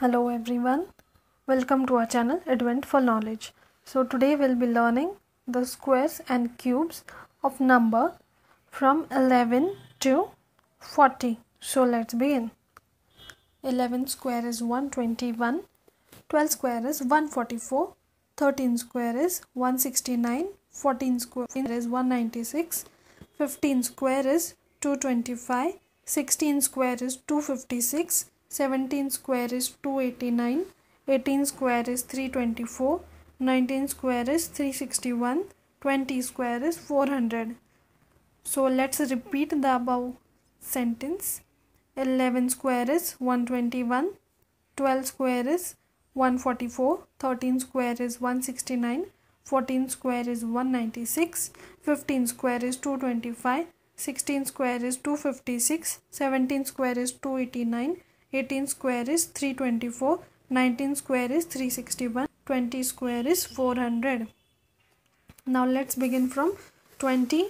Hello everyone, welcome to our channel Advent for Knowledge. So today we'll be learning the squares and cubes of number from 11 to 40. So let's begin. 11 square is 121, 12 square is 144, 13 square is 169, 14 square is 196, 15 square is 225, 16 square is 256, 17 square is 289, 18 square is 324, 19 square is 361, 20 square is 400. So let's repeat the above sentence. 11 square is 121, 12 square is 144, 13 square is 169, 14 square is 196, 15 square is 225, 16 square is 256, 17 square is 289, 18 square is 324 19 square is 361 20 square is 400 now let's begin from 20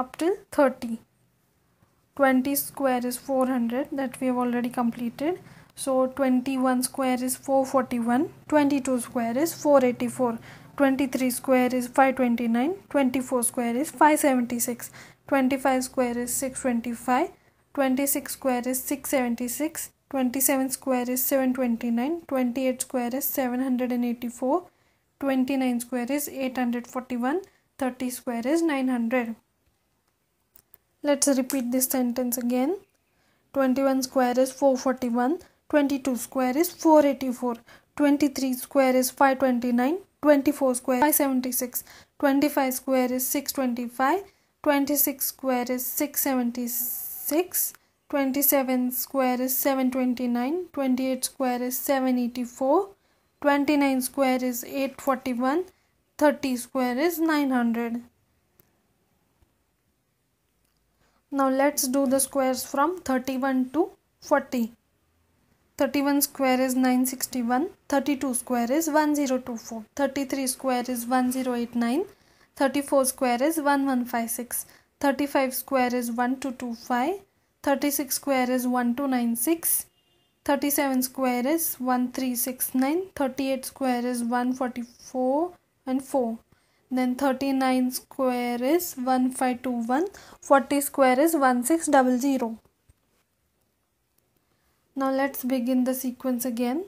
up till 30 20 square is 400 that we have already completed. So 21 square is 441 22 square is 484 23 square is 529 24 square is 576 25 square is 625 26 square is 676 27 square is 729 28 square is 784 29 square is 841 30 square is 900 let's repeat this sentence again 21 square is 441 22 square is 484 23 square is 529 24 square 576 25 square is 625 26 square is 676 6 27 square is 729 28 square is 784 29 square is 841 30 square is 900 now let's do the squares from 31 to 40 31 square is 961 32 square is 1024 33 square is 1089 34 square is 1156 35 square is 1225 36 square is 1296 37 square is 1369 38 square is 144 and 4 then 39 square is 1521 40 square is 1600 now let's begin the sequence again.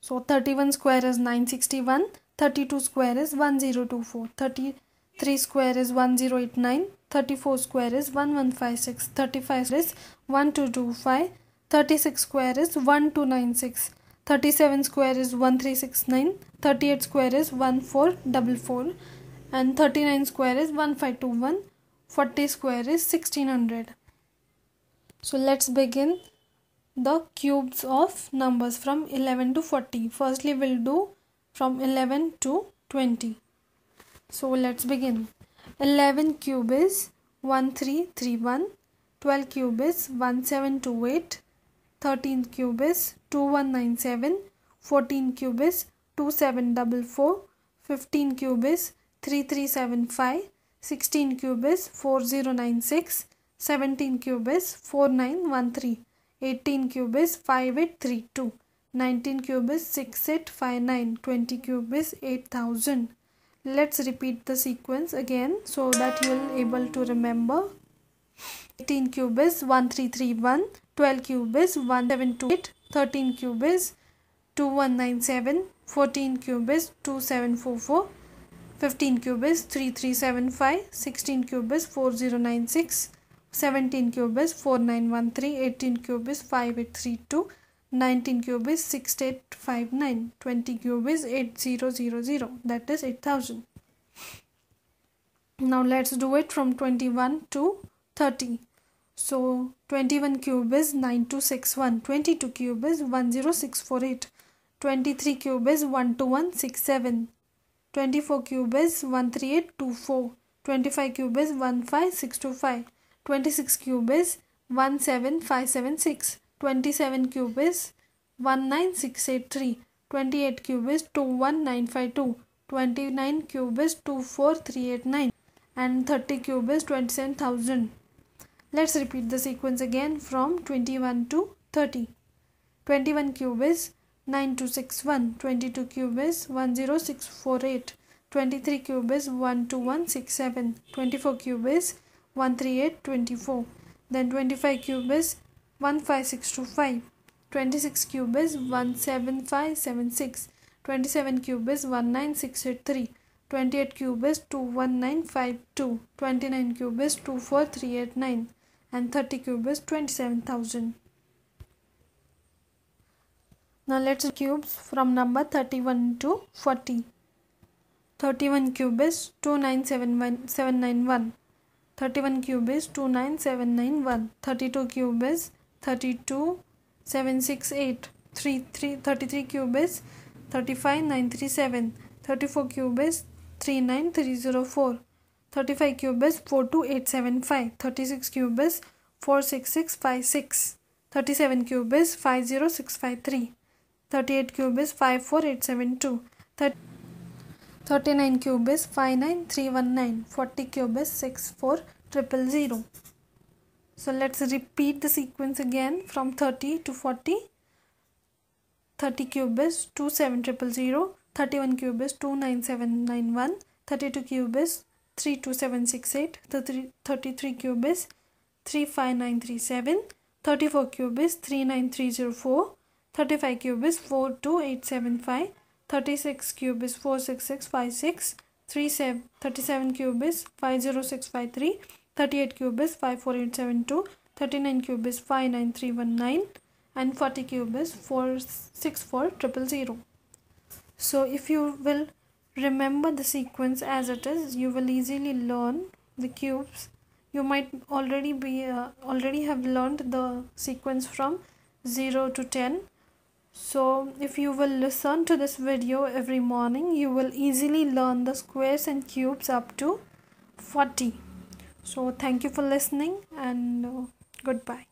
So 31 square is 961 32 square is 1024 33 square is 1089 34 square is 1156 35 is 1225 36 square is 1296 37 square is 1369 38 square is 1444 and 39 square is 1521 40 square is 1600 so let's begin the cubes of numbers from 11 to 40 firstly we'll do from 11 to 20 so let's begin. 11 cube is 1331, 12 cube is 1728, 13 cube is 2197, 14 cube is 2744, 15 cube is 3375, 16 cube is 4096, 17 cube is 4913, 18 cube is 5832, 19 cube is 6859, 20 cube is 8000 let's repeat the sequence again so that you'll able to remember. 18 cube is 1331 12 cube is 1728 13 cube is 2197 14 cube is 2744 15 cube is 3375 16 cube is 4096 17 cube is 4913 18 cube is 5832 19 cube is 6859 20 cube is 8000 that is 8000 now let's do it from 21 to 30 so 21 cube is 9261 22 cube is 10648 23 cube is 12167 24 cube is 13824 25 cube is 15625 26 cube is 17576 27 cube is 19683 28 cube is 21952 29 cube is 24389 and 30 cube is 27000 let's repeat the sequence again from 21 to 30 21 cube is 9261. 22 cube is 10648. 23 cube is 12167. 24 cube is 13824. Then 25 cube is 15625. 26 cube is 17576. 27 cube is 19683. 28 cube is 21952. 29 cube is 24389. And 30 cube is 27000. Now let's cubes from number 31 to 40. 31 cube is 29791. 31 cube is 29791. 32 cube is 32768. 33 cube is 35937. 34 cube is 39304. 35 cube is 42875. 36 cube is 46656. 37 cube is 50653. 38 cube is 54872. 39 cube is 59319. 40 cube is 64000. So let's repeat the sequence again from 30 to 40. 30 cube is 27000. 31 cube is 29791. 32 cube is 32768. 33 cube is 35937. 34 cube is 39304. 35 cube is 42875 36 cube is 46656 37 cube is 50653 38 cube is 54872 39 cube is 59319 and 40 cube is 464000 so if you will remember the sequence as it is you will easily learn the cubes. You might already be uh, already have learned the sequence from 0 to 10 so if you will listen to this video every morning you will easily learn the squares and cubes up to 40 so thank you for listening and uh, goodbye